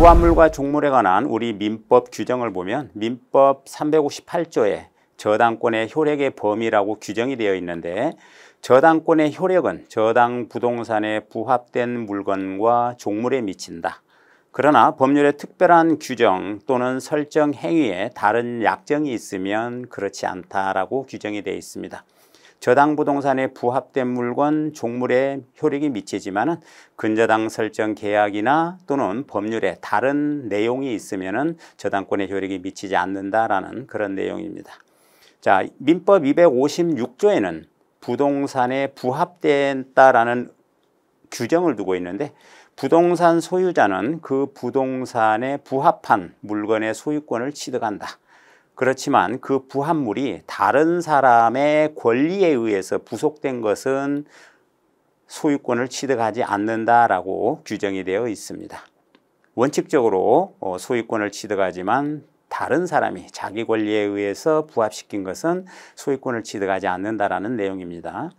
부합물과 종물에 관한 우리 민법 규정을 보면 민법 358조에 저당권의 효력의 범위라고 규정이 되어 있는데 저당권의 효력은 저당 부동산에 부합된 물건과 종물에 미친다. 그러나 법률의 특별한 규정 또는 설정 행위에 다른 약정이 있으면 그렇지 않다라고 규정이 되어 있습니다. 저당 부동산에 부합된 물건 종물에 효력이 미치지만 은 근저당 설정 계약이나 또는 법률에 다른 내용이 있으면 은 저당권의 효력이 미치지 않는다라는 그런 내용입니다. 자, 민법 256조에는 부동산에 부합된다라는 규정을 두고 있는데 부동산 소유자는 그 부동산에 부합한 물건의 소유권을 취득한다. 그렇지만 그 부합물이 다른 사람의 권리에 의해서 부속된 것은 소유권을 취득하지 않는다라고 규정이 되어 있습니다. 원칙적으로 어, 소유권을 취득하지만 다른 사람이 자기 권리에 의해서 부합시킨 것은 소유권을 취득하지 않는다라는 내용입니다.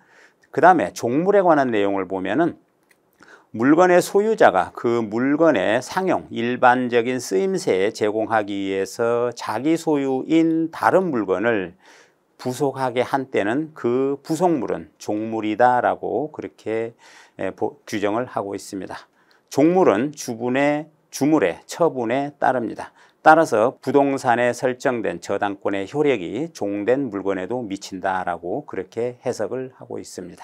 그 다음에 종물에 관한 내용을 보면은 물건의 소유자가 그 물건의 상용, 일반적인 쓰임새에 제공하기 위해서 자기 소유인 다른 물건을 부속하게 한 때는 그 부속물은 종물이다라고 그렇게 규정을 하고 있습니다. 종물은 주분의 주물의 처분에 따릅니다. 따라서 부동산에 설정된 저당권의 효력이 종된 물건에도 미친다라고 그렇게 해석을 하고 있습니다.